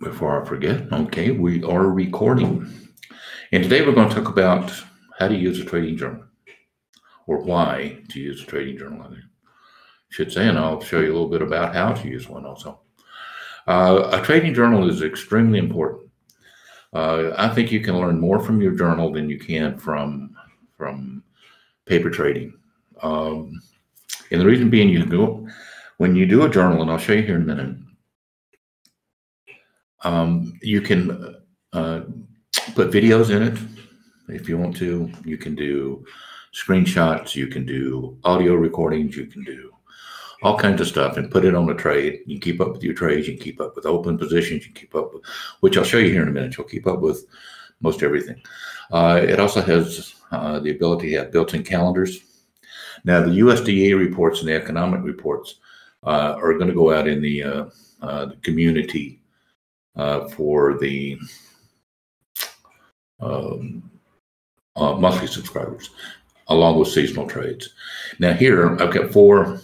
before I forget, okay, we are recording. And today we're going to talk about how to use a trading journal or why to use a trading journal. I should say, and I'll show you a little bit about how to use one also. Uh, a trading journal is extremely important. Uh, I think you can learn more from your journal than you can from from paper trading. Um, and the reason being, you go when you do a journal, and I'll show you here in a minute um, you can uh, put videos in it if you want to. You can do screenshots. You can do audio recordings. You can do all kinds of stuff and put it on a trade. You keep up with your trades. You keep up with open positions. You keep up with, which I'll show you here in a minute. You'll keep up with most everything. Uh, it also has uh, the ability to have built-in calendars. Now, the USDA reports and the economic reports uh, are going to go out in the, uh, uh, the community uh, for the um, uh, monthly subscribers, along with seasonal trades. Now here, I've got four,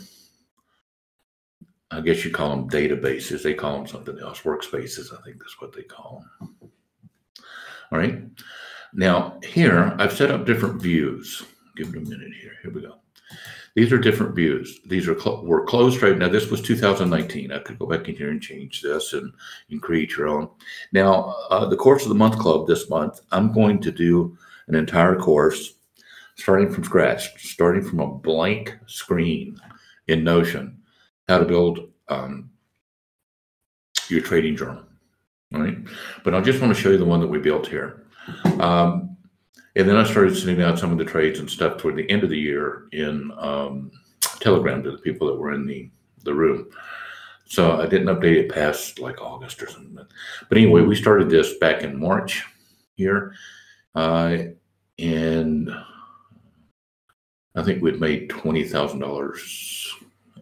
I guess you call them databases. They call them something else, workspaces, I think that's what they call them. All right. Now here, I've set up different views. Give it a minute here. Here we go. These are different views. These are cl were closed trade. Now this was 2019. I could go back in here and change this and, and create your own. Now uh, the course of the month club this month, I'm going to do an entire course starting from scratch, starting from a blank screen in Notion, how to build um, your trading journal. All right. But I just want to show you the one that we built here. Um, and then I started sending out some of the trades and stuff toward the end of the year in um, Telegram to the people that were in the, the room. So I didn't update it past like August or something. But anyway, we started this back in March here. Uh, and I think we'd made $20,000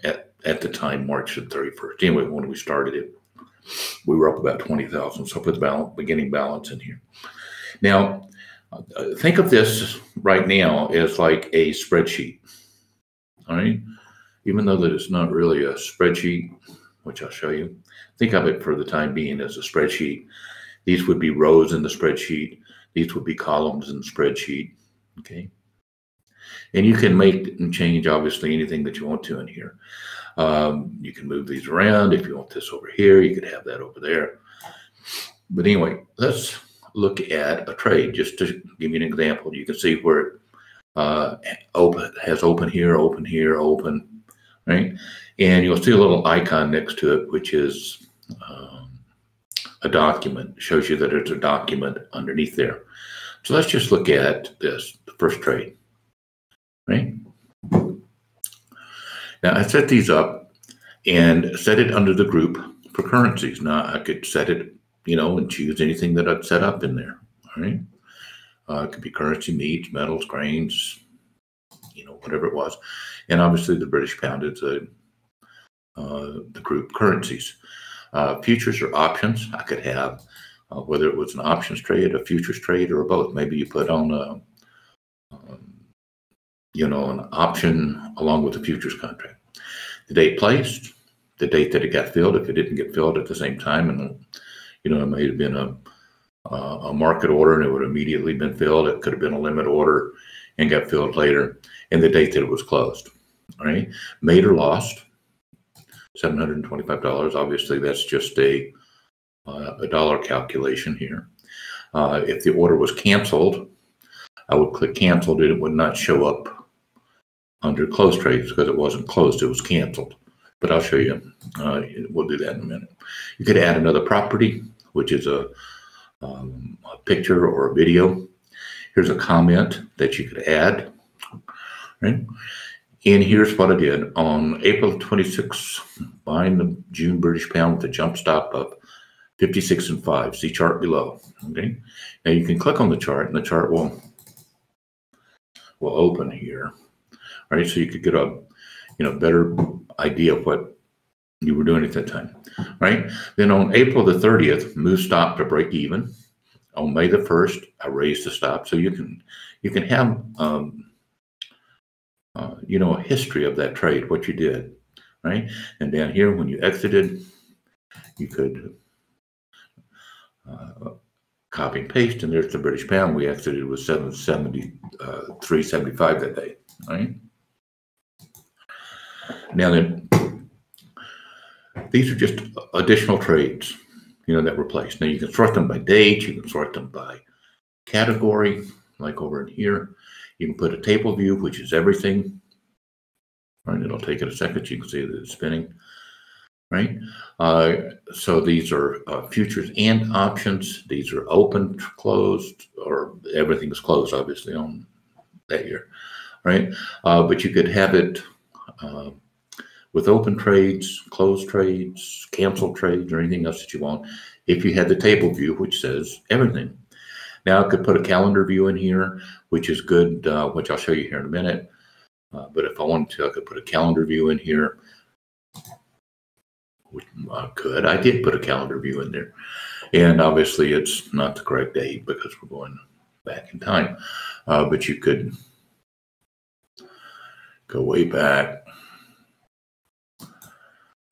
at, at the time, March the 31st. Anyway, when we started it, we were up about 20,000. So I put the balance, beginning balance in here. Now, think of this right now as like a spreadsheet. All right. Even though that it's not really a spreadsheet, which I'll show you, think of it for the time being as a spreadsheet. These would be rows in the spreadsheet. These would be columns in the spreadsheet. Okay. And you can make and change obviously anything that you want to in here. Um, you can move these around. If you want this over here, you could have that over there. But anyway, let's look at a trade. Just to give you an example, you can see where it uh, open has open here, open here, open, right? And you'll see a little icon next to it, which is um, a document. It shows you that it's a document underneath there. So let's just look at this, the first trade, right? Now I set these up and set it under the group for currencies. Now I could set it you know, and choose anything that I'd set up in there. All right. Uh, it could be currency, meats, metals, grains, you know, whatever it was. And obviously the British pound is a, uh, the group currencies. Uh, futures or options, I could have, uh, whether it was an options trade, a futures trade, or both. Maybe you put on a, um, you know, an option along with the futures contract. The date placed, the date that it got filled, if it didn't get filled at the same time, and you know, it might have been a a market order and it would have immediately been filled. It could have been a limit order and got filled later, and the date that it was closed. All right, made or lost, seven hundred and twenty-five dollars. Obviously, that's just a uh, a dollar calculation here. Uh, if the order was canceled, I would click canceled and it would not show up under closed trades because it wasn't closed, it was canceled. But I'll show you. Uh, we'll do that in a minute. You could add another property which is a, um, a picture or a video. Here's a comment that you could add, right? And here's what I did on April 26th, buying the June British pound with a jump stop up 56 and 5. See chart below. Okay. Now you can click on the chart and the chart will will open here. All right. So you could get a you know better idea of what you were doing at that time, right? Then on April the 30th, move stop to break even. On May the 1st, I raised the stop. So you can you can have um, uh, you know a history of that trade, what you did, right? And down here, when you exited, you could copy and paste, and there's the British pound. We exited with 770, uh, 375 that day, right? Now then, these are just additional trades, you know, that were placed. Now you can sort them by date, you can sort them by category, like over in here. You can put a table view, which is everything. Right, it'll take it a second. You can see that it's spinning. Right, uh, so these are uh, futures and options. These are open, closed, or everything is closed, obviously, on that year. Right, uh, but you could have it uh, with open trades, closed trades, canceled trades, or anything else that you want. If you had the table view, which says everything. Now I could put a calendar view in here, which is good, uh, which I'll show you here in a minute. Uh, but if I wanted to, I could put a calendar view in here. Which I could. I did put a calendar view in there. And obviously it's not the correct date because we're going back in time. Uh, but you could go way back,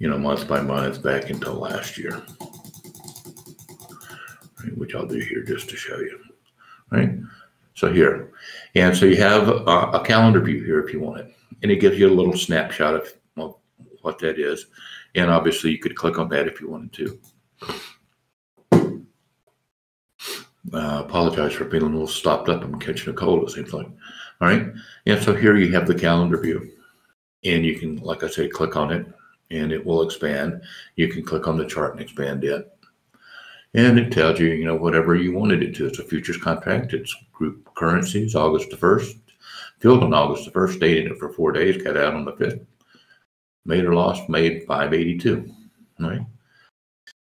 you know, month by month back until last year which I'll do here just to show you, right? So here, and so you have a, a calendar view here if you want it, and it gives you a little snapshot of well, what that is, and obviously you could click on that if you wanted to. Uh, apologize for being a little stopped up. I'm catching a cold, it seems like. All right. And so here you have the calendar view. And you can, like I say, click on it and it will expand. You can click on the chart and expand it and it tells you, you know, whatever you wanted it to. It's a futures contract. It's group currencies, August the 1st, filled on August the 1st, dated it for four days, got out on the 5th. Made or lost, made 582, right?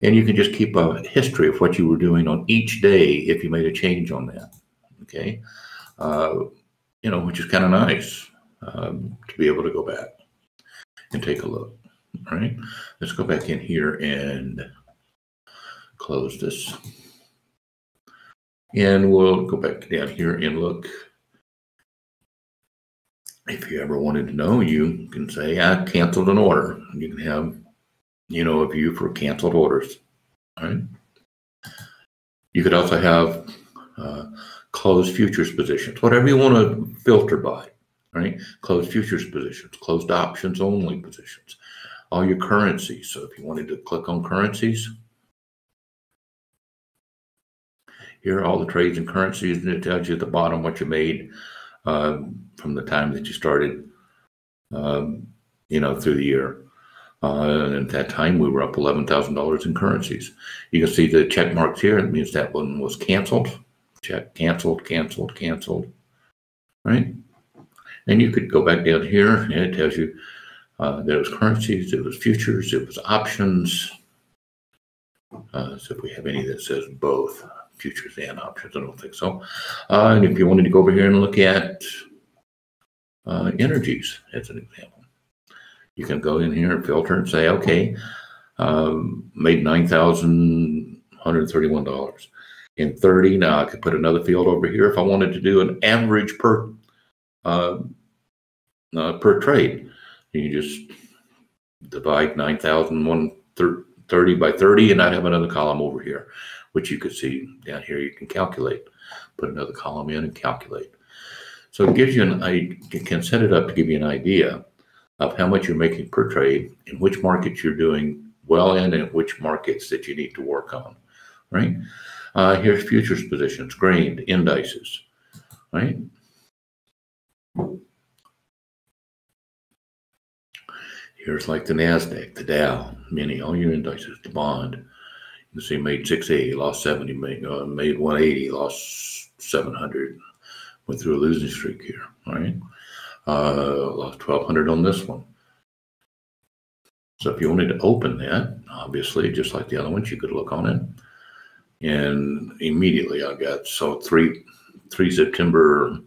And you can just keep a history of what you were doing on each day if you made a change on that, okay? Uh, you know, which is kind of nice um, to be able to go back and take a look, all right? Let's go back in here and close this. And we'll go back down here and look. If you ever wanted to know, you can say, I canceled an order. You can have, you know, a view for canceled orders. All right. You could also have uh, closed futures positions, whatever you want to filter by, right? Closed futures positions, closed options only positions, all your currencies. So if you wanted to click on currencies, Here are all the trades and currencies, and it tells you at the bottom what you made uh, from the time that you started, um, you know, through the year. Uh, and at that time, we were up $11,000 in currencies. You can see the check marks here. It means that one was canceled. Check, canceled, canceled, canceled, right? And you could go back down here, and it tells you uh, there was currencies, it was futures, it was options. Uh, so if we have any that says both, futures and options. I don't think so. Uh, and if you wanted to go over here and look at uh, energies as an example, you can go in here and filter and say, okay, um, made $9,131 in 30. Now I could put another field over here if I wanted to do an average per uh, uh, per trade. You just divide 9,130 by 30 and I'd have another column over here which you could see down here. You can calculate, put another column in and calculate. So it gives you an, I can set it up to give you an idea of how much you're making per trade, in which markets you're doing well in, and which markets that you need to work on, right? Uh, here's futures positions, grain, indices, right? Here's like the NASDAQ, the Dow, many, all your indices, the bond, you see, made 680, lost 70, made, uh, made 180, lost 700. Went through a losing streak here, all right? Uh, lost 1200 on this one. So if you wanted to open that, obviously, just like the other ones, you could look on it. And immediately I got, so three, three September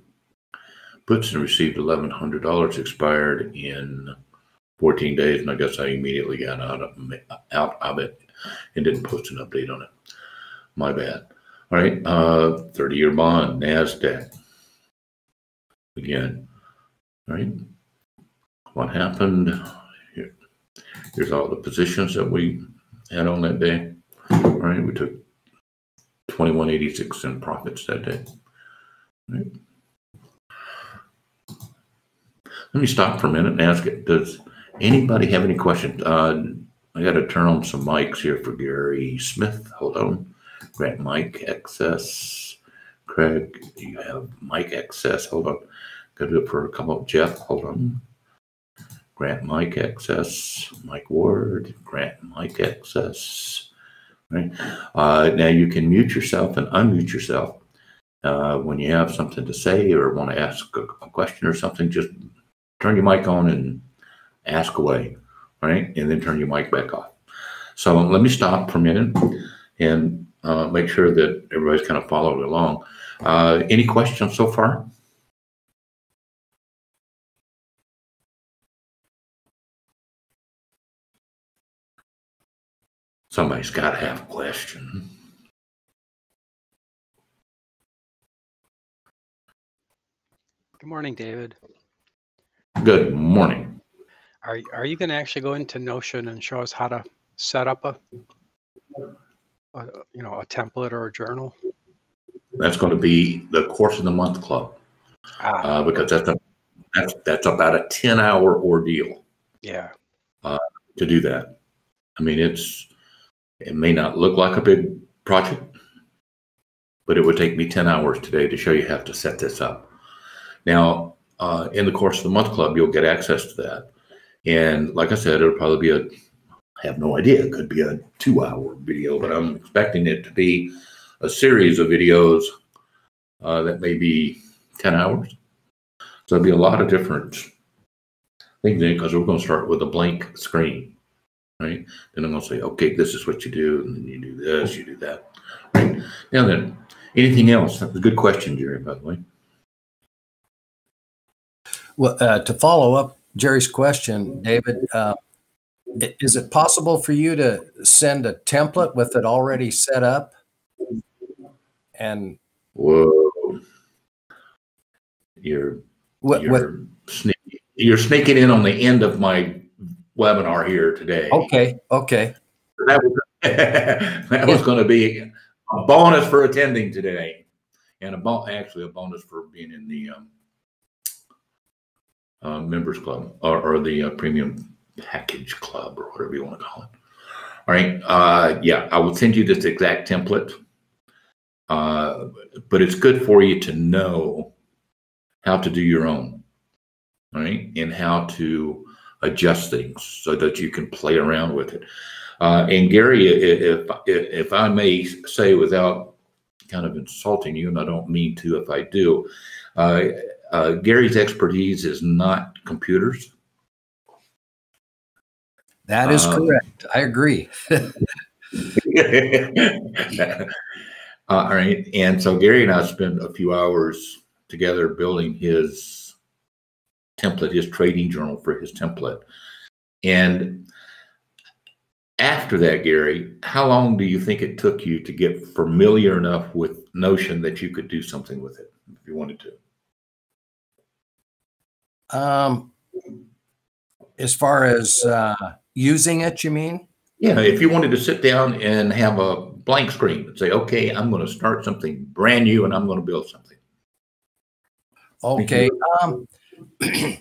puts and received $1,100 expired in 14 days. And I guess I immediately got out of, out of it and didn't post an update on it. My bad. All right, uh, 30 year bond, NASDAQ. Again, all right, What happened? Here, here's all the positions that we had on that day. All right, we took twenty-one eighty-six in profits that day. All right. Let me stop for a minute and ask it, does anybody have any questions? Uh, I gotta turn on some mics here for Gary Smith. Hold on. Grant mic access. Craig, you have mic access. Hold on. Gotta do it for a couple. Jeff, hold on. Grant mic access. Mike Ward. Grant mic access. Right. Uh, now you can mute yourself and unmute yourself uh, when you have something to say or want to ask a, a question or something. Just turn your mic on and ask away, right? And then turn your mic back off. So let me stop for a minute and uh, make sure that everybody's kind of following along. Uh, any questions so far? Somebody's got to have a question. Good morning, David. Good morning. Are, are you going to actually go into Notion and show us how to set up a, a you know a template or a journal? That's going to be the course of the month club Ah, uh, because that's a that's that's about a ten hour ordeal yeah. to do that. I mean, it's it may not look like a big project, but it would take me ten hours today to show you how to set this up. Now, uh, in the course of the month club, you'll get access to that, and like I said, it'll probably be a I have no idea. It could be a two hour video, but I'm expecting it to be a series of videos uh, that may be 10 hours. So it'll be a lot of different things in because we're going to start with a blank screen, right? Then I'm going to say, okay, this is what you do, and then you do this, you do that, right? Now then, anything else? That's a good question, Jerry, by the way. Well, uh, to follow up Jerry's question, David, uh, is it possible for you to send a template with it already set up? And Whoa. You're with you're sneaking, you're sneaking in on the end of my webinar here today. okay, okay, That was, that was going to be a bonus for attending today, and a bon- actually a bonus for being in the um, uh, members club or, or the uh, premium package club or whatever you want to call it. All right, uh, yeah, I will send you this exact template, uh, but it's good for you to know how to do your own, all right, and how to adjust things so that you can play around with it. Uh, and Gary, if, if if I may say without kind of insulting you, and I don't mean to if I do, uh, uh, Gary's expertise is not computers. that is Um, correct. I agree. uh, all right, and so Gary and I spent a few hours together building his template, his trading journal for his template, and after that, Gary, how long do you think it took you to get familiar enough with Notion that you could do something with it if you wanted to? Um, as far as uh, using it, you mean? Yeah, if you wanted to sit down and have a blank screen and say, okay, I'm going to start something brand new and I'm going to build something. Okay. Um,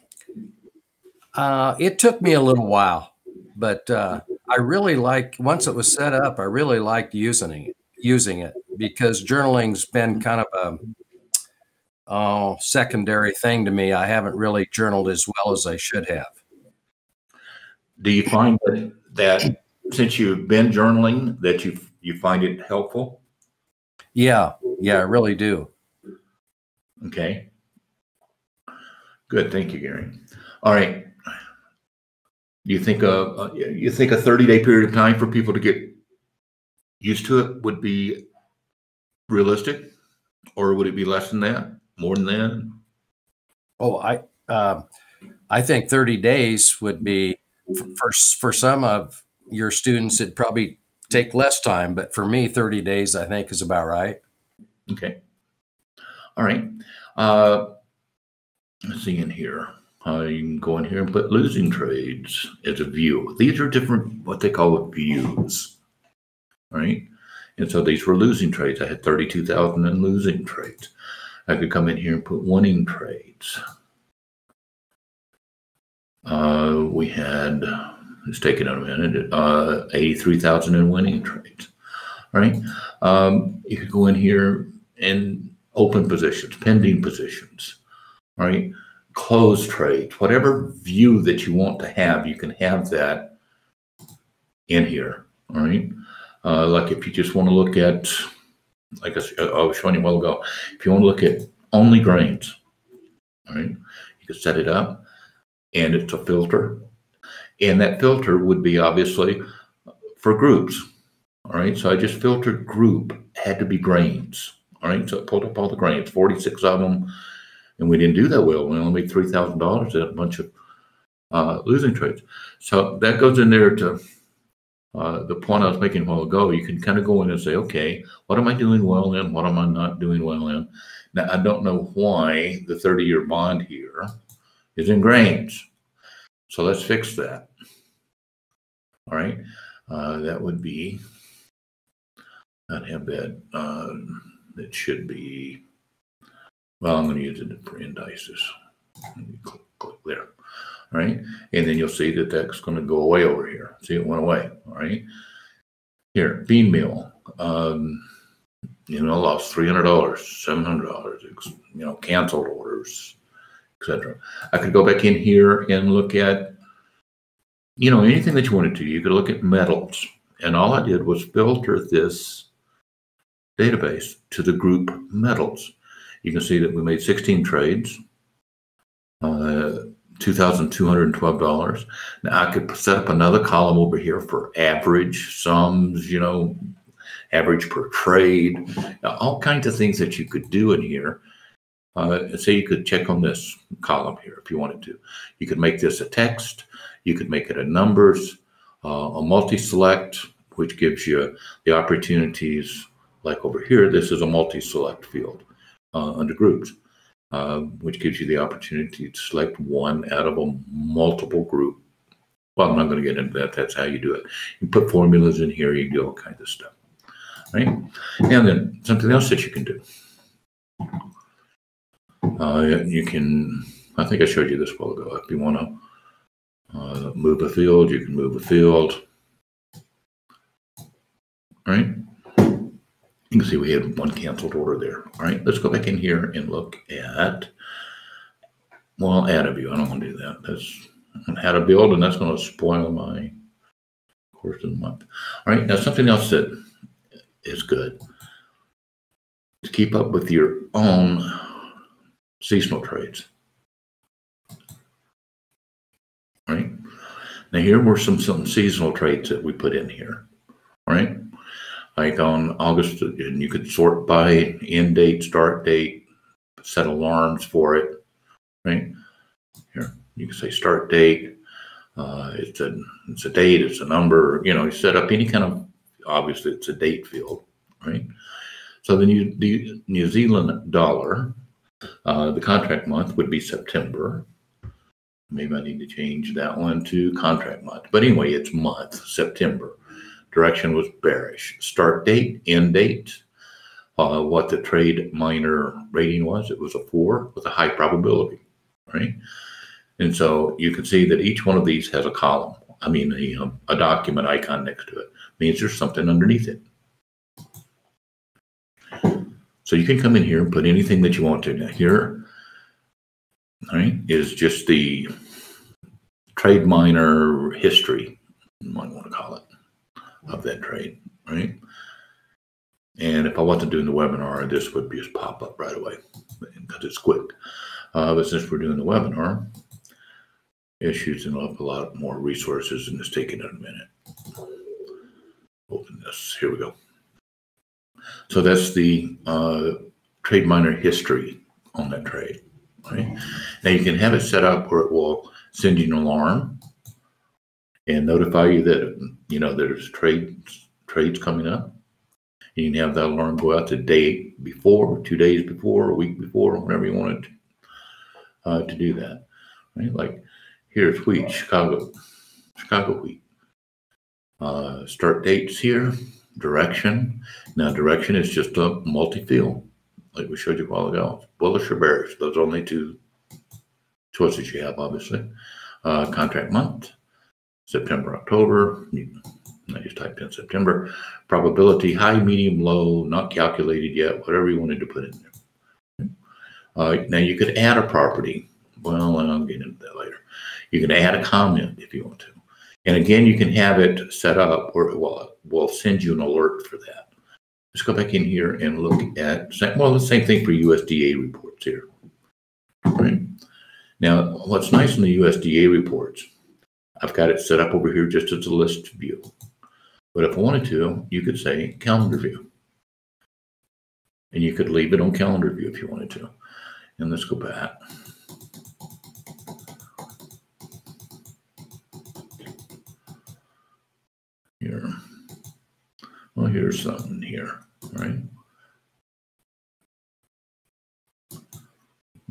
uh, it took me a little while, but uh, I really like once it was set up. I really liked using it, using it because journaling's been kind of a oh secondary thing to me. I haven't really journaled as well as I should have. Do you find that, that since you've been journaling that you you find it helpful? Yeah, yeah, I really do. Okay. Good, thank you, Gary. All right. Do you think a, a you think a 30 day period of time for people to get used to it would be realistic, or would it be less than that? More than that? Oh, I um I think 30 days would be for, for for some of your students. It'd probably take less time, but for me, 30 days I think is about right. Okay. All right. Uh, let's see in here. Uh, you can go in here and put losing trades as a view. These are different, what they call views. right? And so these were losing trades. I had 32,000 in losing trades. I could come in here and put winning trades. Uh, we had, it's taking a minute, uh, 83,000 in winning trades. right? Um, you could go in here and open positions, pending positions. right? Close trades, whatever view that you want to have, you can have that in here. All right. Uh, like if you just want to look at, like I, I was showing you a while ago, if you want to look at only grains, all right, you can set it up and it's a filter. And that filter would be obviously for groups. All right. So I just filtered group had to be grains. All right. So pulled up all the grains, 46 of them. And we didn't do that well. We only made $3,000 at a bunch of uh, losing trades. So that goes in there to uh, the point I was making a while ago, you can kind of go in and say, okay, what am I doing well in? What am I not doing well in? Now, I don't know why the 30 year bond here is in grains. So let's fix that. All right. Uh, that would be, I'd have that, uh, it should be, well, I'm going to use it for indices. Click, click there. Right. And then you'll see that that's going to go away over here. See, it went away. All right. Here, bean meal. Um, you know, lost three hundred dollars, seven hundred dollars. You know, canceled orders, etc. I could go back in here and look at, you know, anything that you wanted to. You could look at metals, and all I did was filter this database to the group metals. You can see that we made 16 trades. Uh, $2,212. Now I could set up another column over here for average sums, you know, average per trade, all kinds of things that you could do in here. Uh, say you could check on this column here if you wanted to. You could make this a text. You could make it a numbers, uh, a multi-select, which gives you the opportunities like over here. This is a multi-select field uh, under groups. Uh, which gives you the opportunity to select one out of a multiple group. Well, I'm not going to get into that. That's how you do it. You put formulas in here, you do all kinds of stuff. Right? And then something else that you can do. Uh, you can, I think I showed you this while ago. If you want to uh, move a field, you can move a field. Right? You can see we had one canceled order there. All right, let's go back in here and look at, well, add a view. I don't want to do that. That's add a build, and that's going to spoil my course of the month. All right, now something else that is good to keep up with your own seasonal trades. All right. Now here were some some seasonal trades that we put in here. All right like on August, and you could sort by end date, start date, set alarms for it, right? Here, you can say start date. Uh, it's a it's a date, it's a number. You know, you set up any kind of obviously it's a date field, right? So the New, the New Zealand dollar, uh, the contract month would be September. Maybe I need to change that one to contract month. But anyway, it's month, September. Direction was bearish. Start date, end date, uh, what the TradeMiner rating was. It was a four with a high probability, right? And so you can see that each one of these has a column. I mean, a, um, a document icon next to it means there's something underneath it. So you can come in here and put anything that you want to. Now here, right, is just the TradeMiner history, you might want to call it of that trade, right? And if I wasn't doing the webinar, this would be just pop up right away because it's quick. Uh, but since we're doing the webinar, it's using up a lot more resources and it's taking a minute. Open this. Here we go. So that's the uh, TradeMiner history on that trade. Right? Now you can have it set up where it will send you an alarm and notify you that you know there's trades trades coming up. You can have that alarm go out the day before, two days before, a week before, whenever you wanted to, uh, to do that. Right? Like here's wheat, Chicago, Chicago wheat. Uh, start dates here. direction. Now, direction is just a multi-field, like we showed you a while ago. Bullish or bearish, those are only two choices you have, obviously. Uh, contract month, September, October. I just typed in September. Probability, high, medium, low, not calculated yet, whatever you wanted to put in there. Uh, now you could add a property. Well, I'll get into that later. You can add a comment if you want to. And again, you can have it set up or well, we'll send you an alert for that. Let's go back in here and look at, well, the same thing for USDA reports here. Right. Now, what's nice in the USDA reports, I've got it set up over here just as a list view. But if I wanted to, you could say calendar view. And you could leave it on calendar view if you wanted to. And let's go back. Here. Well, here's something here, right?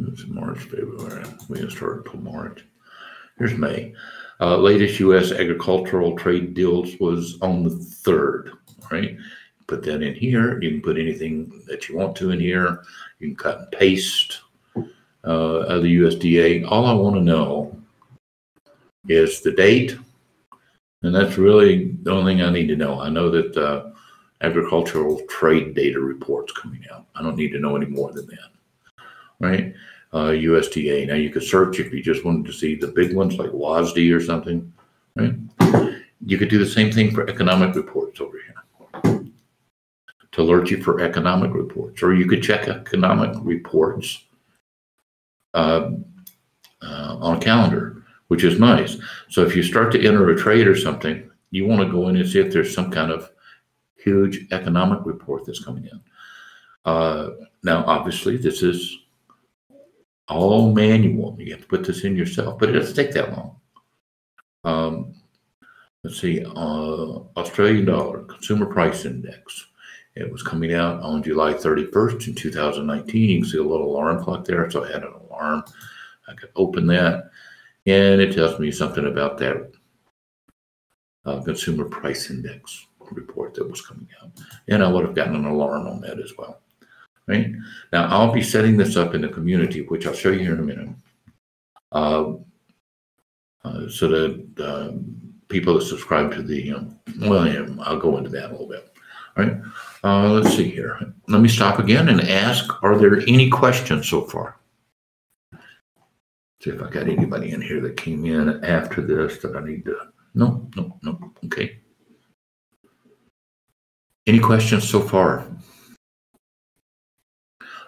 It's March, February. We didn't start until March. Here's May. Uh, latest U.S. agricultural trade deals was on the third, right? Put that in here. You can put anything that you want to in here. You can cut and paste uh, of the USDA. All I want to know is the date, and that's really the only thing I need to know. I know that uh, agricultural trade data reports coming out. I don't need to know any more than that, right? Uh, USDA. Now you could search if you just wanted to see the big ones like WASDE or something, right? You could do the same thing for economic reports over here to alert you for economic reports, or you could check economic reports uh, uh, on a calendar, which is nice. So if you start to enter a trade or something, you want to go in and see if there's some kind of huge economic report that's coming in. Uh, now, obviously, this is all manual. You have to put this in yourself, but it doesn't take that long. Um, let's see, uh, Australian dollar consumer price index. It was coming out on July 31st in 2019. You can see a little alarm clock there. So I had an alarm. I could open that and it tells me something about that uh, consumer price index report that was coming out. And I would have gotten an alarm on that as well right? Now, I'll be setting this up in the community, which I'll show you here in a minute. Uh, uh, so that uh, people that subscribe to the, um, well, yeah, I'll go into that a little bit. All right, uh, let's see here. Let me stop again and ask, are there any questions so far? See if I got anybody in here that came in after this that I need to, no, no, no, okay. Any questions so far?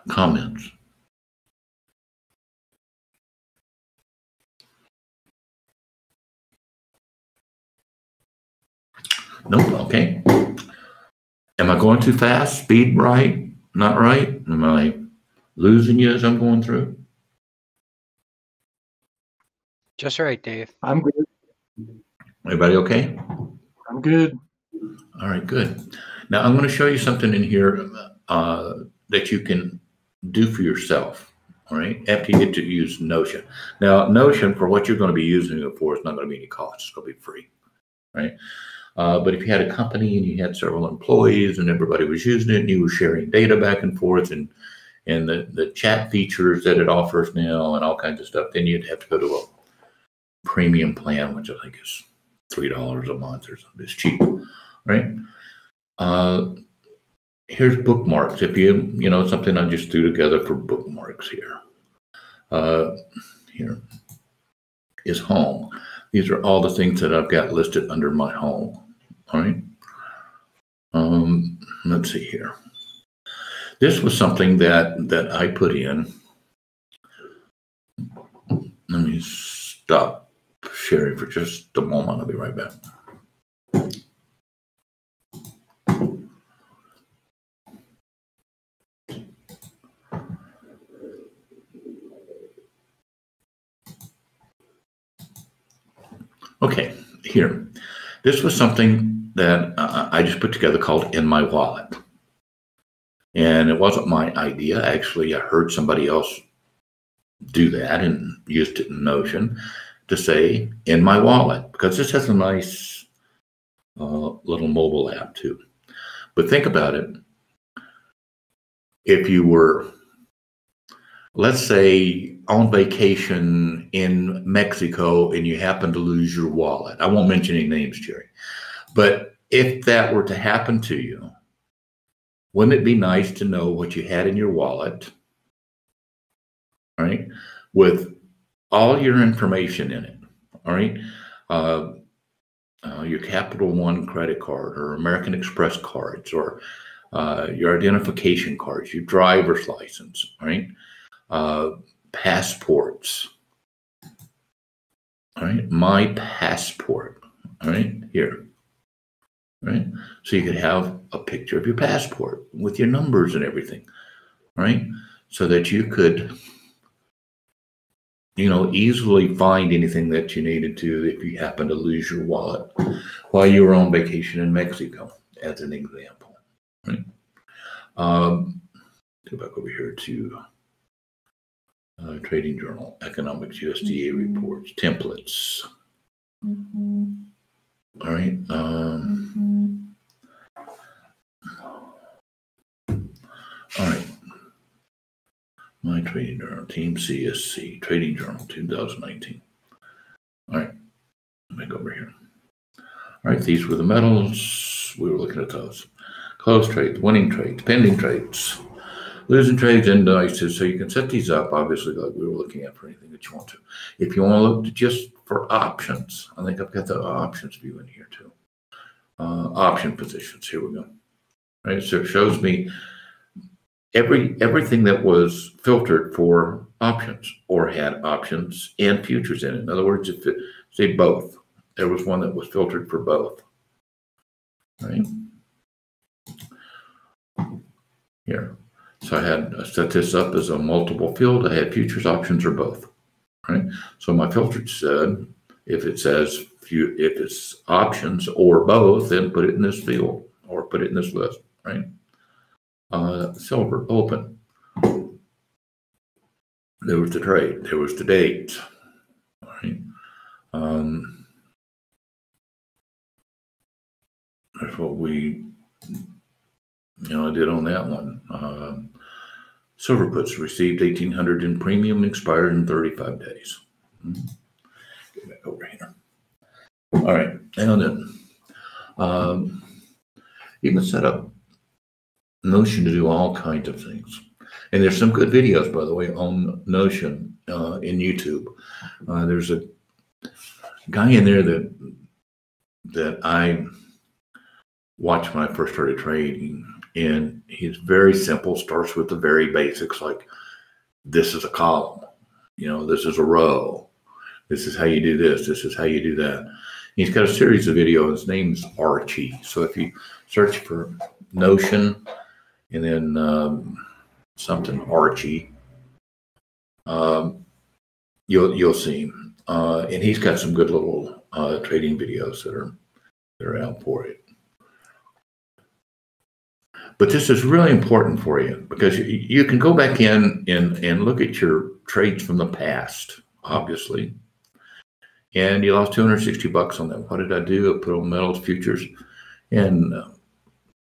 Comments? Nope, okay. Am I going too fast? Speed right? Not right? Am I losing you as I'm going through? Just right, Dave. I'm good. Everybody okay? I'm good. All right, good. Now I'm going to show you something in here uh, that you can do for yourself. All right. After you get to use Notion. Now, Notion, for what you're going to be using it for, is not going to be any cost. It's going to be free. Right. Uh, but if you had a company and you had several employees and everybody was using it and you were sharing data back and forth and and the, the chat features that it offers now and all kinds of stuff, then you'd have to go to a premium plan, which I think is three dollars a month or something. It's cheap, right? Uh, here's bookmarks. If you, you know, something I just threw together for bookmarks here. Uh, here is home. These are all the things that I've got listed under my home. All right. Um, let's see here. This was something that that I put in. Let me stop sharing for just a moment. I'll be right back. Okay, here. This was something that uh, I just put together called In My Wallet. And it wasn't my idea. Actually, I heard somebody else do that and used it in Notion to say in my wallet because this has a nice uh, little mobile app too. But think about it. If you were, let's say, on vacation in Mexico and you happen to lose your wallet, I won't mention any names, Jerry, but if that were to happen to you, wouldn't it be nice to know what you had in your wallet, right? With all your information in it, all right? Uh, uh, your Capital One credit card or American Express cards or uh, your identification cards, your driver's license, right? Passports, all right? My passport, all right? Here, right? So you could have a picture of your passport with your numbers and everything, right? So that you could you know, easily find anything that you needed to if you happen to lose your wallet while you were on vacation in Mexico, as an example. Right? Um, go back over here to uh, Trading Journal, Economics USDA mm-hmm. reports, templates. Mm-hmm. All right. Um, mm-hmm. all right. My Trading Journal, Team CSC, Trading Journal 2019. All right, let me go over here. All right, these were the metals. We were looking at those. Close trades, winning trades, pending trades, losing trades, and indices. So you can set these up, obviously, like we were looking at for anything that you want to. If you want to look just for options, I think I've got the options view in here too. Uh, option positions, here we go. All right, so it shows me every everything that was filtered for options or had options and futures in it. In other words, if it say both, there was one that was filtered for both. Right here. So I had I set this up as a multiple field. I had futures, options, or both. Right. So my filter said if it says if it's options or both, then put it in this field or put it in this list. Right uh, silver open. There was the trade. There was the date. Right. Um, that's what we, you know, I did on that one. Uh, silver puts received 1800 in premium expired in 35 days. Mm-hmm. Get back over here. All right. And then um, even set up Notion to do all kinds of things. And there's some good videos, by the way, on Notion uh, in YouTube. Uh, there's a guy in there that that I watched when I first started trading, and he's very simple. Starts with the very basics, like this is a column, you know, this is a row, this is how you do this, this is how you do that. He's got a series of videos. His name's Archie. So if you search for Notion and then um, something Archie. Um, you'll you'll see him, uh, and he's got some good little uh, trading videos that are that are out for it. But this is really important for you because you, you can go back in and, and look at your trades from the past, obviously. And you lost 260 bucks on that. What did I do? I put on metals futures and uh,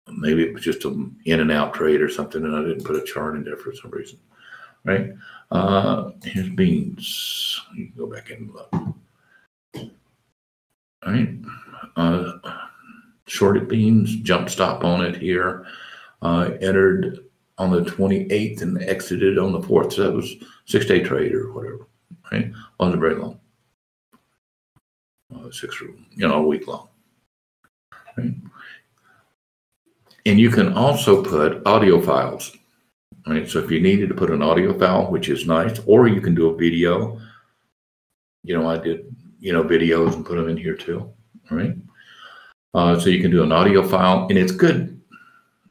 maybe it was just an in and out trade or something, and I didn't put a chart in there for some reason. Right? Uh, here's beans. You can go back in and look. All right. Uh, shorted beans, jump stop on it here. Uh, entered on the 28th and exited on the 4th. So that was six day trade or whatever. Right? Wasn't very long. Uh, six, you know, a week long. Right? And you can also put audio files. Right. So if you needed to put an audio file, which is nice, or you can do a video. You know, I did, you know, videos and put them in here too. All right. Uh, so you can do an audio file, and it's good.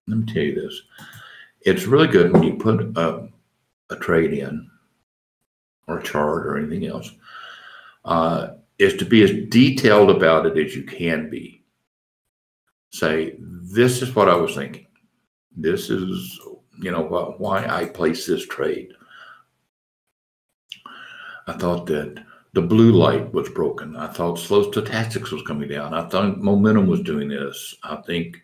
Let me tell you this. It's really good when you put a, a trade in or a chart or anything else, uh, is to be as detailed about it as you can be say, this is what I was thinking. This is, you know, why I placed this trade. I thought that the blue light was broken. I thought slow stochastics was coming down. I thought momentum was doing this. I think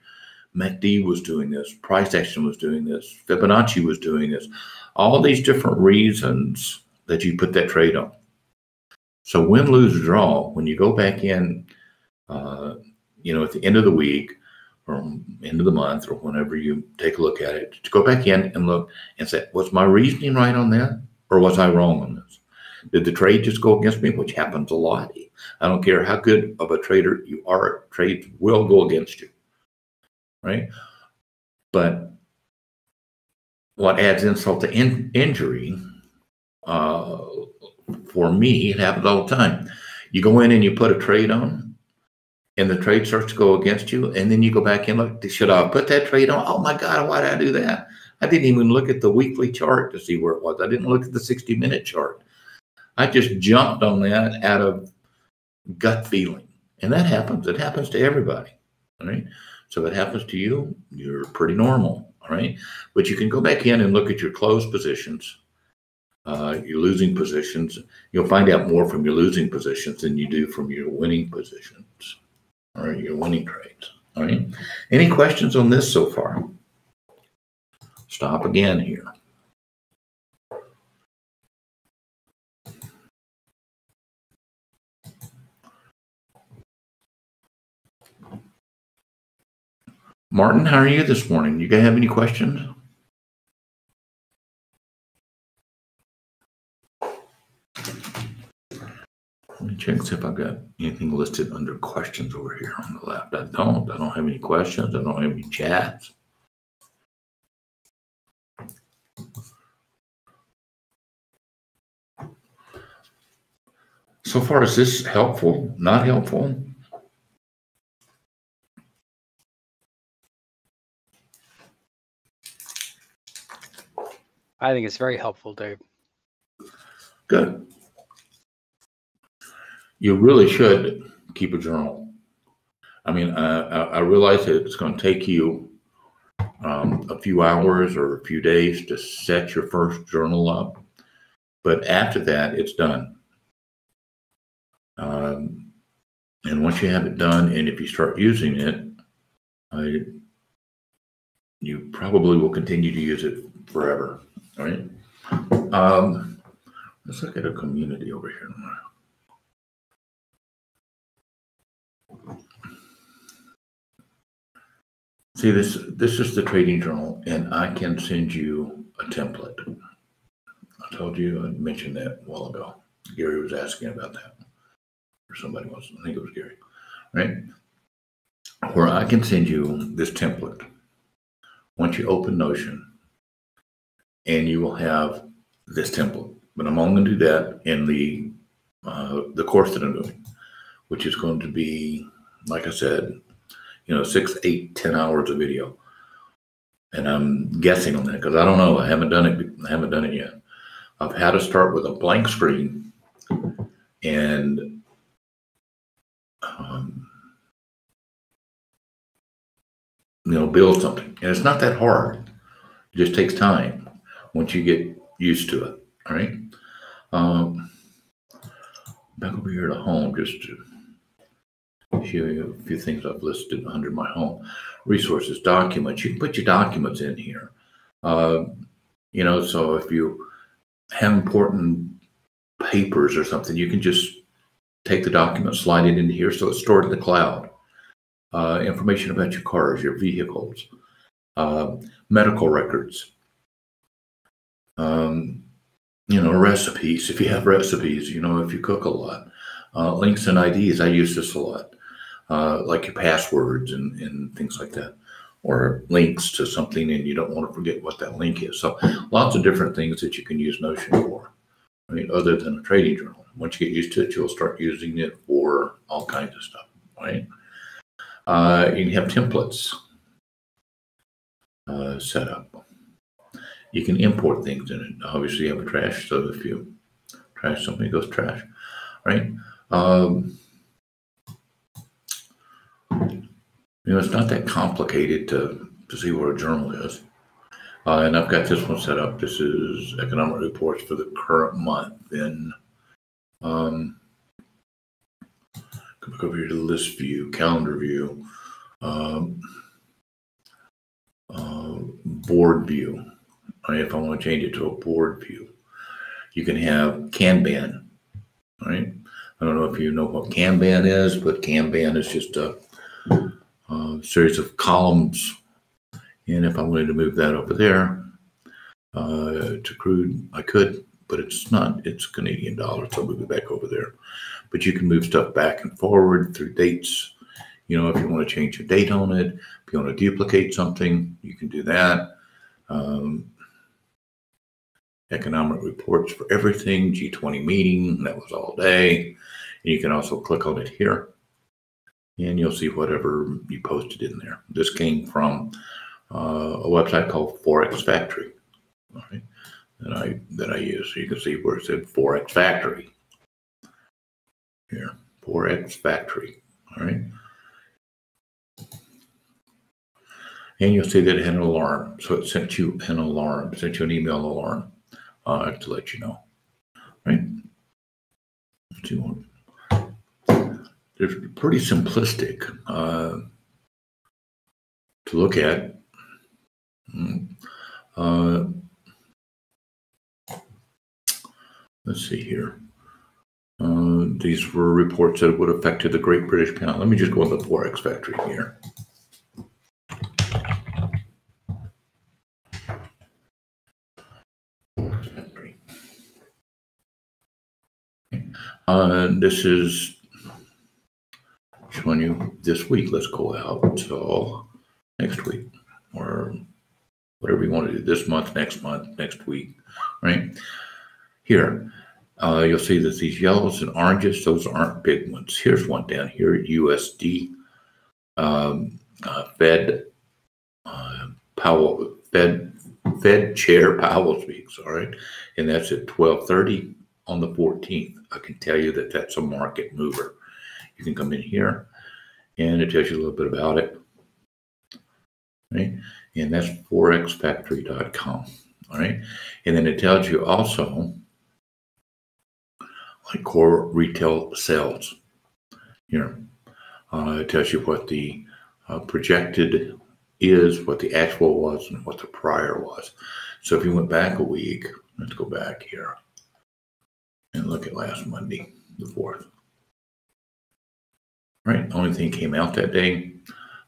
MACD was doing this, price action was doing this, Fibonacci was doing this, all these different reasons that you put that trade on. So win, lose, draw, when you go back in, uh, you know, at the end of the week or end of the month or whenever you take a look at it, to go back in and look and say, was my reasoning right on that or was I wrong on this? Did the trade just go against me, which happens a lot? I don't care how good of a trader you are, trades will go against you, right? But what adds insult to in injury, uh, for me, it happens all the time. You go in and you put a trade on, and the trade starts to go against you, and then you go back and look, should I put that trade on? Oh my God, why did I do that? I didn't even look at the weekly chart to see where it was. I didn't look at the 60 minute chart. I just jumped on that out of gut feeling. And that happens. It happens to everybody. Right. So if it happens to you, you're pretty normal. All right. But you can go back in and look at your closed positions, uh, your losing positions. You'll find out more from your losing positions than you do from your winning positions. All right. Your winning trades. All right. Any questions on this so far? Stop again here. Martin, how are you this morning? You guys have any questions? Let me check see if I've got anything listed under questions over here on the left. I don't. I don't have any questions. I don't have any chats. So far, is this helpful? Not helpful? I think it's very helpful, Dave. Good. You really should keep a journal. I mean, uh, I realize that it's going to take you um, a few hours or a few days to set your first journal up, but after that, it's done. Um, and once you have it done, and if you start using it, I, you probably will continue to use it forever. Right. Um, let's look at a community over here. See this, this is the trading journal and I can send you a template. I told you, I mentioned that a while ago. Gary was asking about that or somebody was, I think it was Gary, right? Where I can send you this template. Once you open Notion, and you will have this template. But I'm only going to do that in the uh, the course that I'm doing, which is going to be, like I said, you know, six, eight, ten hours of video. And I'm guessing on that because I don't know. I haven't done it. I haven't done it yet. I've had to start with a blank screen and um, you know build something. And it's not that hard. It just takes time once you get used to it. All right. Um, back over here to home, just to show you a few things I've listed under my home resources, documents. You can put your documents in here. Uh, you know, so if you have important papers or something, you can just take the document, slide it into here, so it's stored in the cloud. Uh, information about your cars, your vehicles, uh, medical records, um, you know, recipes. If you have recipes, you know, if you cook a lot, uh, links and IDs. I use this a lot, uh, like your passwords and, and things like that, or links to something and you don't want to forget what that link is. So lots of different things that you can use Notion for, right? Other than a trading journal. Once you get used to it, you'll start using it for all kinds of stuff, right? Uh, you can have templates uh, set up you can import things in it. Obviously, you have a trash, so if you trash something, it goes trash, right? Um, you know, it's not that complicated to, to see what a journal is. Uh, and I've got this one set up. This is economic reports for the current month. Then, um, back over here to list view, calendar view. Um, uh, board view. If I want to change it to a board view, you can have Kanban. Right? I don't know if you know what Kanban is, but Kanban is just a, a series of columns. And if I wanted to move that over there uh, to crude, I could, but it's not. It's Canadian dollars, so I'll move it back over there. But you can move stuff back and forward through dates. You know, if you want to change a date on it, if you want to duplicate something, you can do that. Um, economic reports for everything, G20 meeting, that was all day. And you can also click on it here and you'll see whatever you posted in there. This came from uh, a website called Forex Factory, right, that I that I use. So you can see where it said Forex Factory here, Forex Factory, all right. And you'll see that it had an alarm. So it sent you an alarm, sent you an email alarm uh, to let you know, right? They're pretty simplistic uh, to look at. Mm. Uh, let's see here. Uh, these were reports that would affect the Great British Pound. Let me just go on the Forex Factory here. Factory. Uh, this is showing you this week. Let's go out till next week or whatever you want to do this month, next month, next week, right? Here, uh, you'll see that these yellows and oranges, those aren't big ones. Here's one down here USD, um, uh, Fed, uh, Powell, Fed, Fed Chair Powell speaks, all right? And that's at 1230 on the 14th. I can tell you that that's a market mover. You can come in here and it tells you a little bit about it. Right? And that's forexfactory.com. All right. And then it tells you also like core retail sales here. Uh, it tells you what the uh, projected is, what the actual was, and what the prior was. So if you went back a week, let's go back here and look at last Monday, the 4th. Right. Only thing came out that day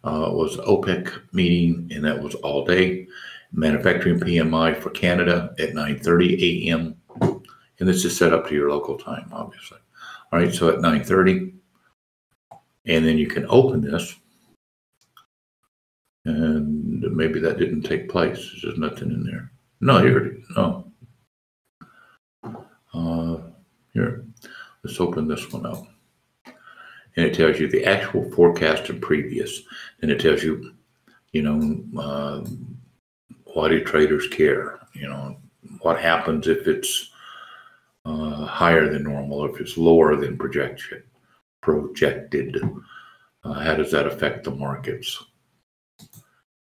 uh, was OPEC meeting, and that was all day. Manufacturing PMI for Canada at 9:30 a.m. And this is set up to your local time, obviously. All right. So at 9:30, and then you can open this, and maybe that didn't take place. There's nothing in there. No, here. No. Uh, here. Let's open this one up and it tells you the actual forecast and previous, and it tells you, you know, uh, why do traders care? You know, what happens if it's uh, higher than normal, or if it's lower than projection, projected? Uh, how does that affect the markets?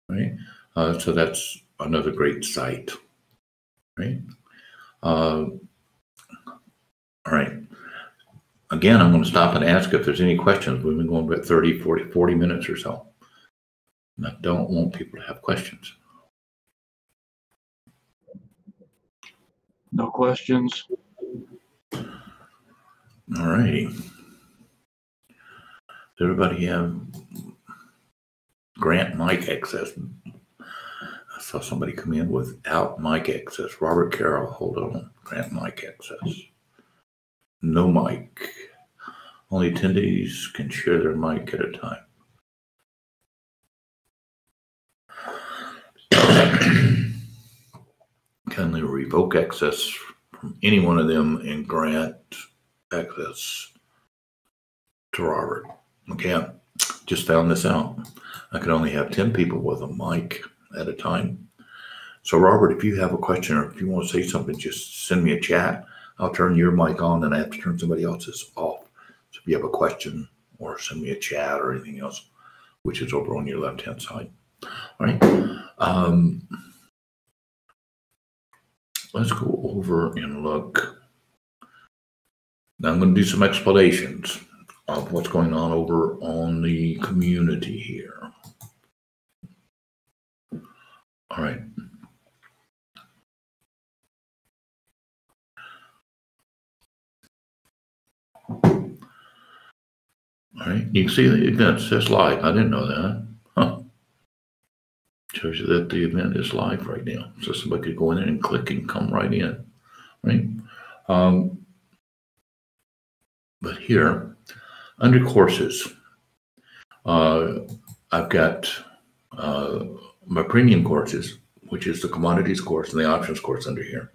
Right. Uh, so that's another great site. Right. All right again, I'm going to stop and ask if there's any questions. We've been going about 30, 40, 40 minutes or so. And I don't want people to have questions. No questions. All righty. Does everybody have grant mic access? I saw somebody come in without mic access. Robert Carroll, hold on. Grant mic access. No mic. Only attendees can share their mic at a time. can they revoke access from any one of them and grant access to Robert? Okay, just found this out. I can only have 10 people with a mic at a time. So, Robert, if you have a question or if you want to say something, just send me a chat I'll turn your mic on and I have to turn somebody else's off. So if you have a question or send me a chat or anything else, which is over on your left hand side. All right. Um, let's go over and look. Now I'm going to do some explanations of what's going on over on the community here. All right. All right, you can see the event says live. I didn't know that. Huh. Shows you that the event is live right now. So somebody could go in there and click and come right in, right? Um, but here, under courses, uh, I've got uh, my premium courses, which is the commodities course and the options course under here.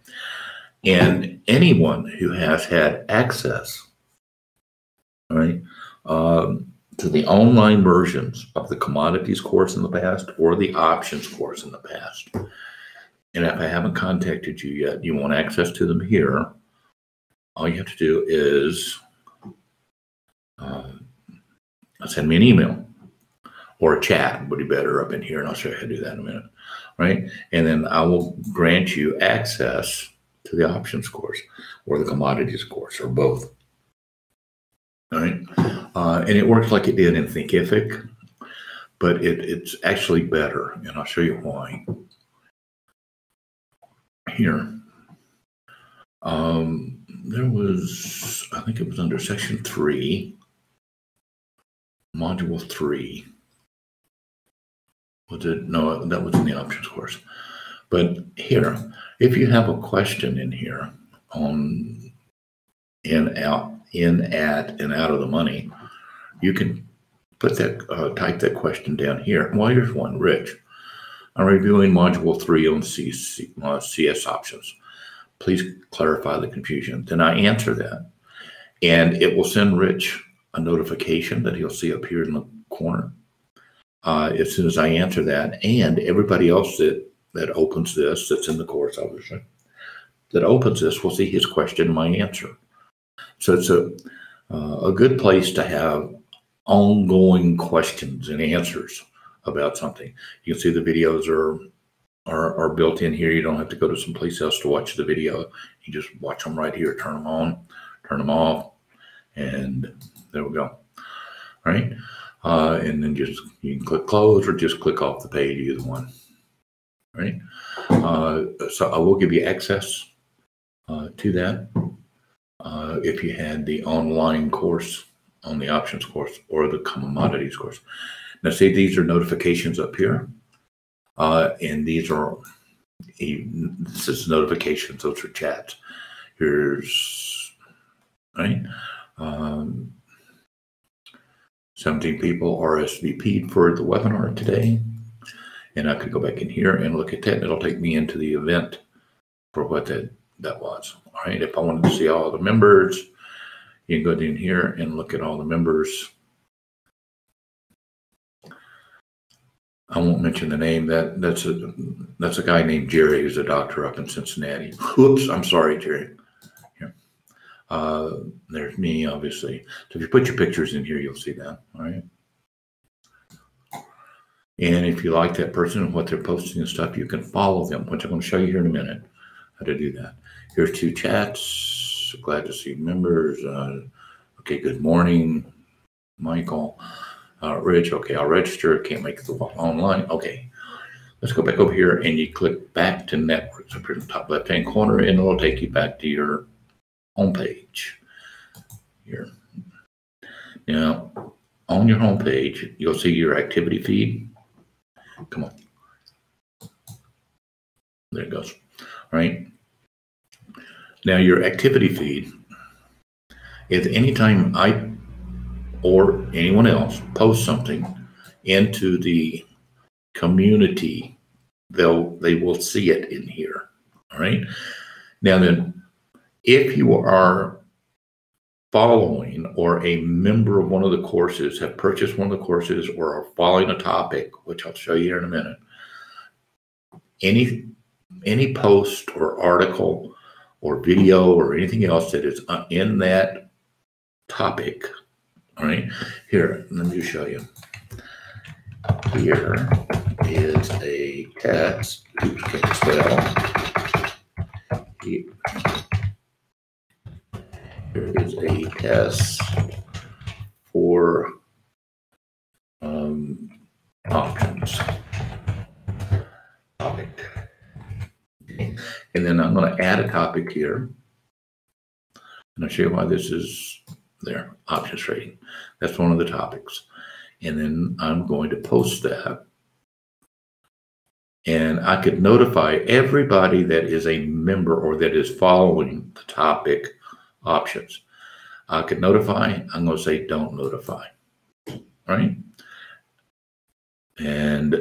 And anyone who has had access, all right, um, to the online versions of the commodities course in the past or the options course in the past. And if I haven't contacted you yet, you want access to them here, all you have to do is uh, send me an email or a chat would be better up in here, and I'll show you how to do that in a minute, right? And then I will grant you access to the options course or the commodities course or both. All right. Uh, and it works like it did in Thinkific, but it, it's actually better, and I'll show you why. Here, um, there was, I think it was under section three, module three. Was it? No, that was in the options course. But here, if you have a question in here on in, out, in, at, and out of the money, you can put that, uh, type that question down here. Well, here's one, Rich. I'm reviewing module three on CC, uh, CS options. Please clarify the confusion. Then I answer that and it will send Rich a notification that he'll see up here in the corner. Uh, as soon as I answer that and everybody else that, that opens this, that's in the course, obviously, that opens this will see his question my answer. So it's a, uh, a good place to have ongoing questions and answers about something. You can see the videos are, are, are built in here. You don't have to go to someplace else to watch the video. You just watch them right here, turn them on, turn them off, and there we go. All right. Uh, and then just you can click close or just click off the page, either one. All right. Uh, so I will give you access uh, to that uh, if you had the online course on the options course or the commodities course. Now, see, these are notifications up here, uh, and these are this is notifications. Those are chats. Here's right. Um, 17 people RSVP'd for the webinar today. And I could go back in here and look at that. It'll take me into the event for what that, that was. All right. If I wanted to see all the members, you can go in here and look at all the members. I won't mention the name. That that's a that's a guy named Jerry who's a doctor up in Cincinnati. Whoops, I'm sorry, Jerry. Here. Uh, there's me, obviously. So if you put your pictures in here, you'll see that. All right. And if you like that person and what they're posting and stuff, you can follow them, which I'm going to show you here in a minute how to do that. Here's two chats. Glad to see members. Uh, okay, good morning, Michael. Uh, Rich, okay, I'll register. Can't make the online. Okay, let's go back over here and you click back to networks up here in the top left hand corner and it'll take you back to your home page here. Now, on your home page, you'll see your activity feed. Come on. There it goes. All right. Now, your activity feed, if anytime I or anyone else posts something into the community, they'll they will see it in here. All right. Now then, if you are following or a member of one of the courses, have purchased one of the courses, or are following a topic, which I'll show you here in a minute, any any post or article or video or anything else that is uh, in that topic. All right, here, let me just show you. Here is a test. Oops, can't spell. Here is a test for um, options. Topic. Okay, and then I'm going to add a topic here. And I'll show you why this is there, options trading. That's one of the topics. And then I'm going to post that. And I could notify everybody that is a member or that is following the topic options. I could notify, I'm going to say don't notify, right? And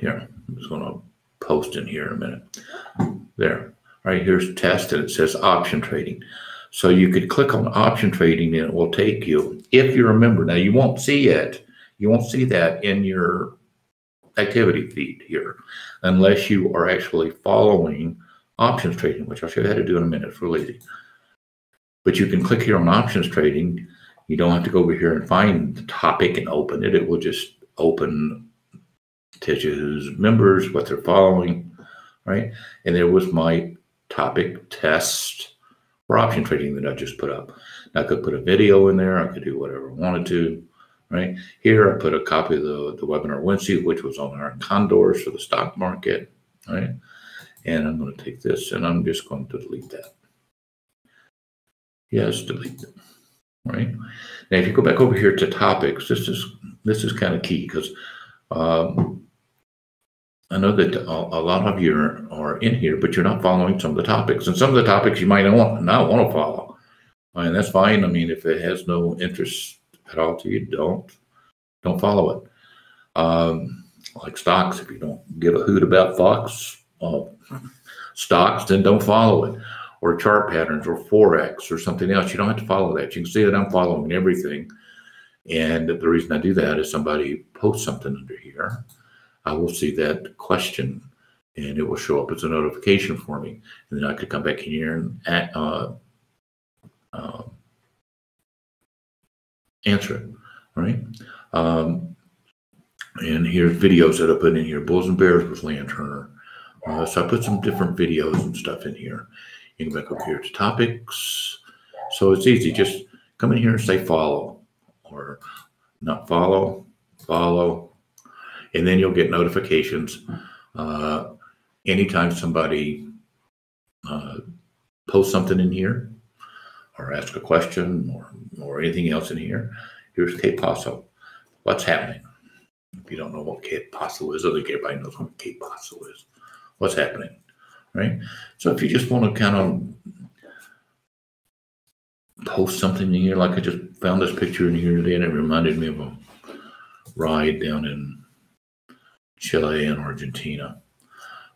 here, I'm just going to post in here in a minute. There, right here's test and it says option trading. So you could click on option trading and it will take you, if you're a member. Now you won't see it. You won't see that in your activity feed here unless you are actually following options trading, which I'll show you how to do in a minute. It's. But you can click here on options trading. You don't have to go over here and find the topic and open it. It will just open tells you who's members, what they're following, right? And there was my topic test for option trading that I just put up. Now, I could put a video in there. I could do whatever I wanted to, right? Here, I put a copy of the, the webinar Wednesday, which was on iron condors for the stock market, right? And I'm going to take this and I'm just going to delete that. Yes, delete it, right? Now, if you go back over here to topics, this is this is kind of key because um, I know that a, a, lot of you are, are in here, but you're not following some of the topics, and some of the topics you might not want, not want to follow. Mean, that's fine. I mean, if it has no interest at all to you, don't don't follow it. Um, like stocks, if you don't give a hoot about Fox uh, stocks, then don't follow it. Or chart patterns, or forex, or something else. You don't have to follow that. You can see that I'm following everything. And the reason I do that is somebody posts something under here I will see that question and it will show up as a notification for me. And then I could come back in here and uh, uh, answer it, right? Um, and here's videos that I put in here. Bulls and Bears with Leanne Turner. Uh, so I put some different videos and stuff in here. You can up here to topics. So it's easy. Just come in here and say follow or not follow, follow, and then you'll get notifications uh, anytime somebody uh, posts something in here or ask a question or, or anything else in here. Here's Que Paso. What's happening? If you don't know what Que Paso is, I think everybody knows what Que Paso is. What's happening, right? So if you just want to kind of post something in here, like I just found this picture in here today and it reminded me of a ride down in Chile and Argentina,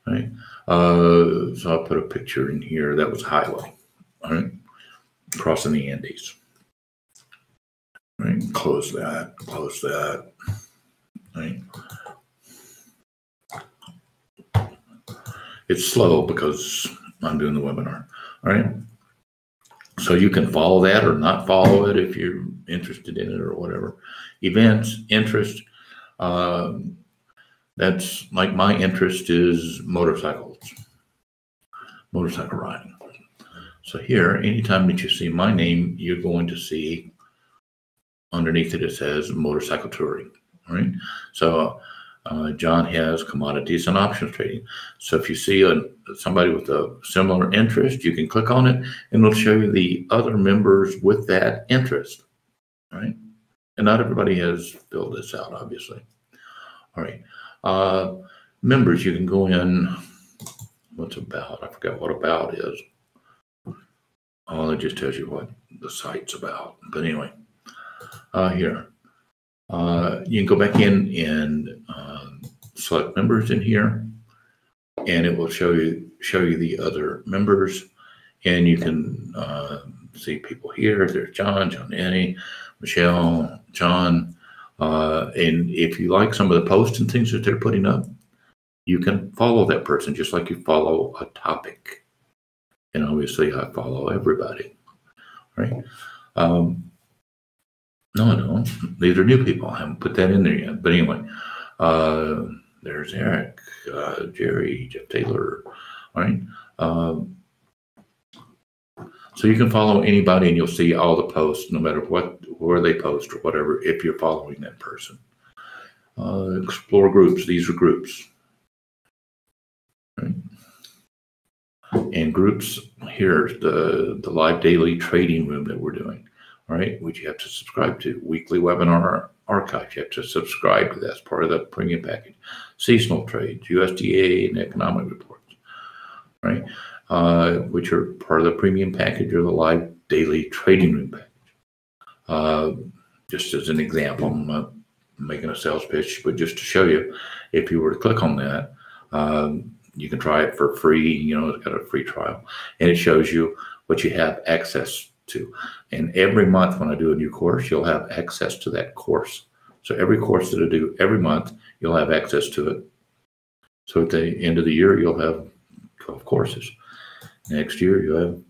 right? Uh, so I put a picture in here. That was highway, right? Crossing the Andes. Right, close that, close that, right? It's slow because I'm doing the webinar, all right? So you can follow that or not follow it if you're interested in it or whatever. Events, interest, um, that's like my interest is motorcycles, motorcycle riding. So here, anytime that you see my name, you're going to see underneath it, it says motorcycle touring, right? So uh, John has commodities and options trading. So if you see a, somebody with a similar interest, you can click on it and it'll show you the other members with that interest, right? And not everybody has filled this out, obviously. All right. Uh, members, you can go in. What's about? I forgot what about is. Oh, it just tells you what the site's about. But anyway, uh, here, uh, you can go back in and uh, select members in here, and it will show you show you the other members, and you can uh, see people here. There's John, John Annie, Michelle, John, uh, and if you like some of the posts and things that they're putting up, you can follow that person just like you follow a topic. And obviously, I follow everybody, right? Um, no, no, these are new people. I haven't put that in there yet. But anyway, uh, there's Eric, uh, Jerry, Jeff Taylor, all right? Um, so you can follow anybody and you'll see all the posts, no matter what where they post or whatever, if you're following that person. Uh, explore groups. These are groups. Right. And groups, here's the, the live daily trading room that we're doing, all right, which you have to subscribe to. Weekly webinar archive, you have to subscribe to that as part of the premium package. Seasonal trades, USDA and economic reports, right, uh, which are part of the premium package or the live daily trading room package. Uh, just as an example, I'm not making a sales pitch, but just to show you, if you were to click on that, um, you can try it for free. You know, it's got a free trial, and it shows you what you have access to. And every month, when I do a new course, you'll have access to that course. So every course that I do every month, you'll have access to it. So at the end of the year, you'll have 12 courses. Next year, you'll have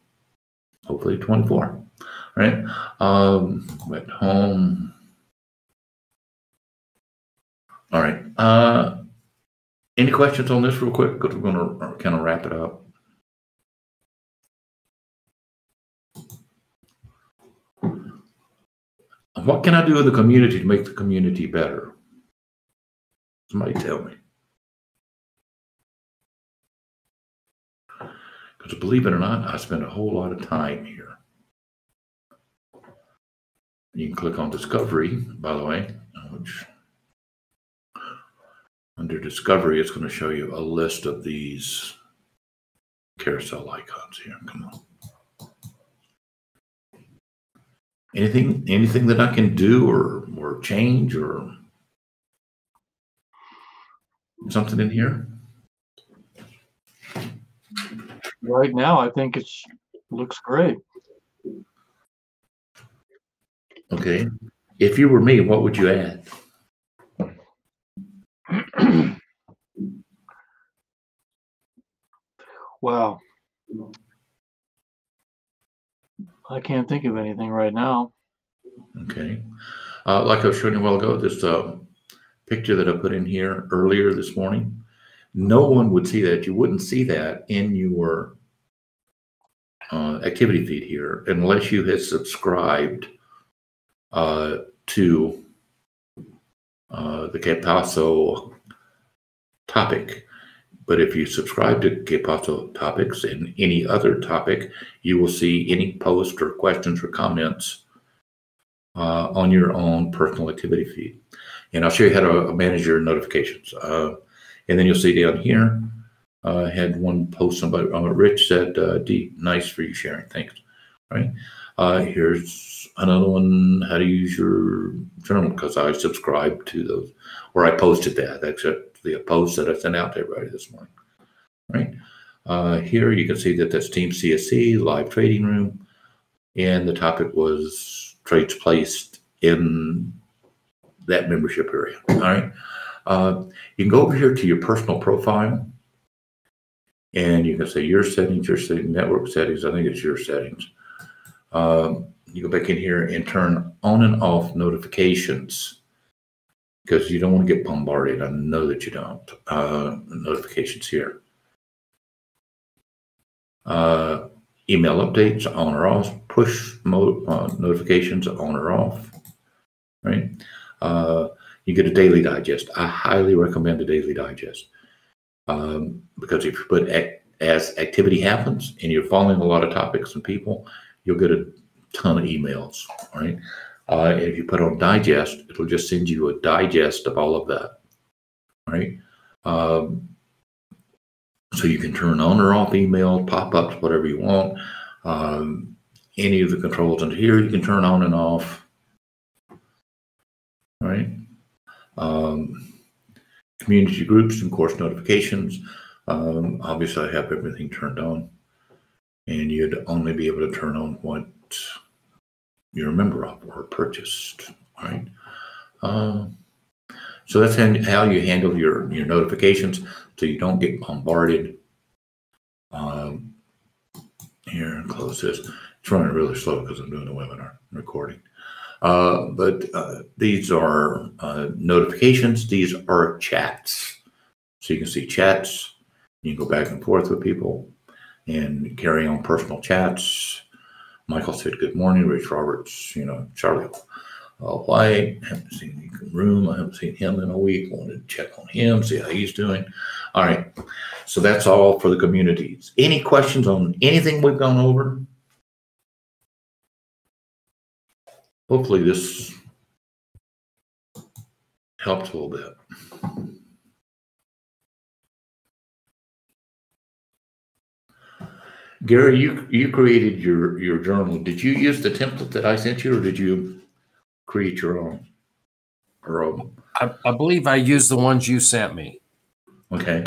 hopefully 24. Right? Um, at home. All right. Uh, any questions on this real quick? Because we're going to kind of wrap it up. What can I do in the community to make the community better? Somebody tell me. Because believe it or not, I spend a whole lot of time here. You can click on Discovery, by the way, which under Discovery, it's going to show you a list of these carousel icons here. Come on. Anything, anything that I can do or or change or something in here? Right now, I think it's looks great. Okay. If you were me, what would you add? Wow. I can't think of anything right now. Okay. Uh, like I was showing you a while ago, this uh, picture that I put in here earlier this morning, no one would see that. You wouldn't see that in your uh, activity feed here unless you had subscribed uh, to uh, the Que Paso topic. But if you subscribe to Que Paso topics and any other topic, you will see any post or questions or comments uh, on your own personal activity feed. And I'll show you how to manage your notifications. Uh, and then you'll see down here, uh, I had one post somebody, uh, Rich said, uh, D, nice for you sharing. Thanks. All right. Uh, here's another one, how to use your journal, because I subscribed to those, or I posted that. That's the post that I sent out to everybody this morning. Right. Uh, here you can see that that's Team CSC, live trading room, and the topic was trades placed in that membership area. All right. Uh, you can go over here to your personal profile and you can say your settings, your setting, network settings. I think it's your settings. Um, you go back in here and turn on and off notifications because you don't want to get bombarded. I know that you don't. Uh, notifications here. Uh, email updates on or off, push mo- uh, notifications on or off, right? Uh, you get a daily digest. I highly recommend a daily digest um, because if you put as activity happens and you're following a lot of topics and people, you'll get a ton of emails, right? Uh, if you put on digest, it'll just send you a digest of all of that, right? Um, so you can turn on or off email, pop-ups, whatever you want. Um, any of the controls under here, you can turn on and off, right? Um, community groups and course notifications. Um, obviously, I have everything turned on, and you'd only be able to turn on what you're a member of or purchased, right? Um, so that's how you handle your, your notifications so you don't get bombarded. Um, here, close this. It's running really slow because I'm doing a webinar recording. Uh, but uh, these are uh, notifications. These are chats. So you can see chats. You can go back and forth with people and carry on personal chats. Michael said, good morning, Rich Roberts, you know, Charlie. Uh, White, haven't seen the Room, I haven't seen him in a week. Wanted to check on him, see how he's doing. All right, so that's all for the communities. Any questions on anything we've gone over? Hopefully this helped a little bit. Gary, you, you created your, your journal. Did you use the template that I sent you or did you create your own? Or, um, I, I believe I used the ones you sent me. okay.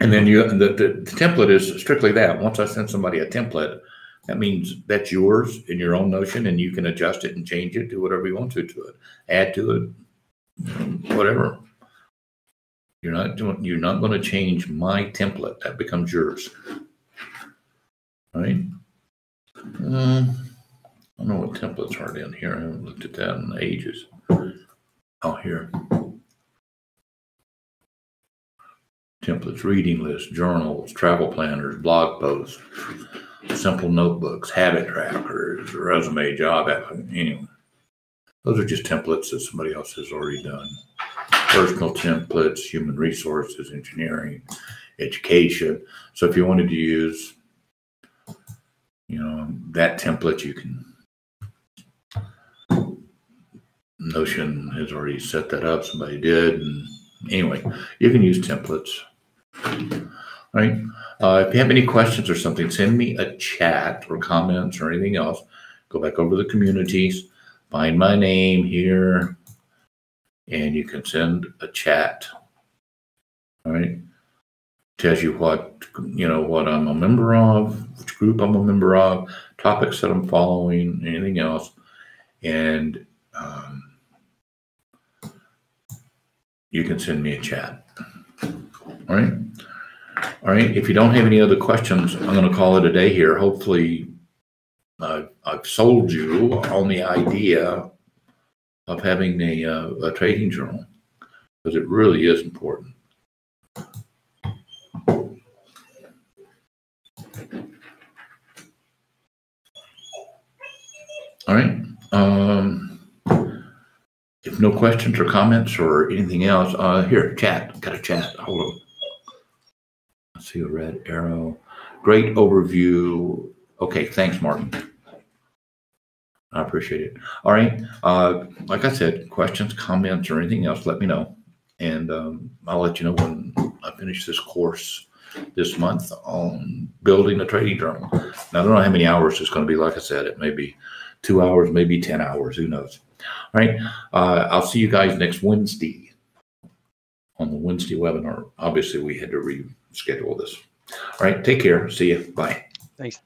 And then you, the, the, the template is strictly that. Once I send somebody a template, that means that's yours in your own notion and you can adjust it and change it, do whatever you want to to it, add to it, whatever. You're not doing, you're not going to change my template. That becomes yours. Right? Um, I don't know what templates are down here. I haven't looked at that in ages. Oh, here. Templates, reading lists, journals, travel planners, blog posts, simple notebooks, habit trackers, resume, job, anyway. Those are just templates that somebody else has already done. Personal templates, human resources, engineering, education. So if you wanted to use, you know, that template, you can. Notion has already set that up. Somebody did. And anyway, you can use templates. Right. Uh, if you have any questions or something, send me a chat or comments or anything else. Go back over the communities, find my name here, and you can send a chat. All right. Tells you what, you know, what I'm a member of, which group I'm a member of, topics that I'm following, anything else. And um, you can send me a chat. All right. All right, if you don't have any other questions, I'm gonna call it a day here. Hopefully, I've, I've sold you on the idea of having a, uh, a trading journal, because it really is important. All right, um, if no questions or comments or anything else, uh, here, chat, got a chat, hold on. I see a red arrow. Great overview. Okay, thanks, Martin. I appreciate it. All right. Uh, like I said, questions, comments, or anything else, let me know. And um, I'll let you know when I finish this course this month on building a trading journal. Now, I don't know how many hours it's going to be. Like I said, it may be two hours, maybe 10 hours. Who knows? All right. Uh, I'll see you guys next Wednesday on the Wednesday webinar. Obviously, we had to reschedule this. All right. Take care. See you. Bye. Thanks.